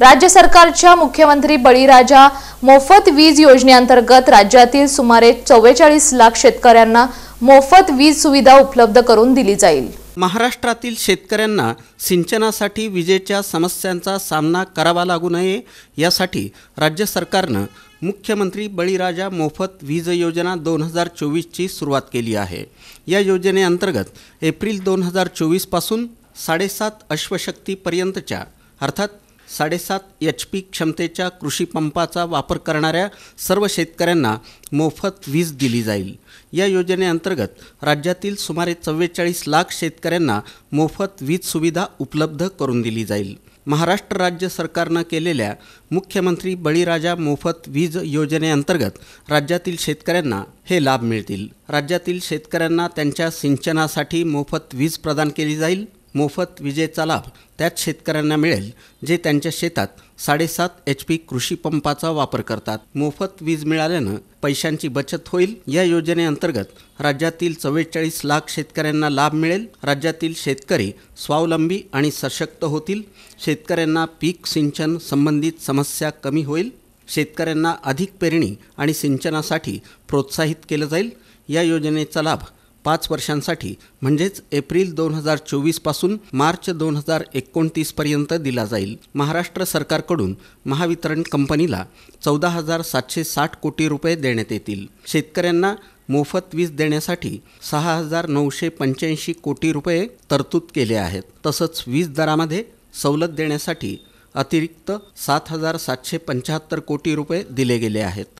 राज्य सरकारच्या मुख्यमंत्री बळीराजा मोफत वीज योजनेअंतर्गत राज्यातील सुमारे चव्वेचाळीस लाख शेतकऱ्यांना मोफत वीज सुविधा उपलब्ध करून दिली जाईल. महाराष्ट्रातील शेतकऱ्यांना सिंचनासाठी विजेच्या समस्यांचा सामना करावा लागू नये यासाठी राज्य सरकारनं मुख्यमंत्री बळीराजा मोफत वीज योजना दोन हजार चोवीसची सुरुवात केली आहे. या योजनेअंतर्गत एप्रिल दोन हजार चोवीसपासून साडेसात अश्वशक्तीपर्यंतच्या अर्थात साडेसात एच पी क्षमतेच्या कृषी पंपाचा वापर करणाऱ्या सर्व शेतकऱ्यांना मोफत वीज दिली जाईल. या योजनेअंतर्गत राज्यातील सुमारे चव्वेचाळीस लाख शेतकऱ्यांना मोफत वीज सुविधा उपलब्ध करून दिली जाईल. महाराष्ट्र राज्य सरकारनं केलेल्या मुख्यमंत्री बळीराजा मोफत वीज योजनेअंतर्गत राज्यातील शेतकऱ्यांना हे लाभ मिळतील. राज्यातील शेतकऱ्यांना त्यांच्या सिंचनासाठी मोफत वीज प्रदान केली जाईल. मोफत विजेचा लाभ त्याच शेतकऱ्यांना मिळेल जे त्यांच्या शेतात साडेसात एच पी कृषी पंपाचा वापर करतात. मोफत वीज मिळाल्यानं पैशांची बचत होईल. या योजनेअंतर्गत राज्यातील चव्वेचाळीस लाख शेतकऱ्यांना लाभ मिळेल. राज्यातील शेतकरी स्वावलंबी आणि सशक्त होतील. शेतकऱ्यांना पीक सिंचन संबंधित समस्या कमी होईल. शेतकऱ्यांना अधिक पेरणी आणि सिंचनासाठी प्रोत्साहित केलं जाईल. या योजनेचा लाभ पाच वर्षांसाठी म्हणजेच एप्रिल दोन हजार चोवीसपासून मार्च दोन हजार एकोणतीसपर्यंत दिला जाईल. महाराष्ट्र सरकारकडून महावितरण कंपनीला चौदा हजार सातशे साठ कोटी रुपये देण्यात येतील. शेतकऱ्यांना मोफत वीज देण्यासाठी सहा हजार नऊशे पंच्याऐंशी कोटी रुपये तरतूद केले आहेत. तसंच वीज दरामध्ये सवलत देण्यासाठी अतिरिक्त सात हजार सातशे पंच्याहत्तर कोटी रुपये दिले गेले आहेत.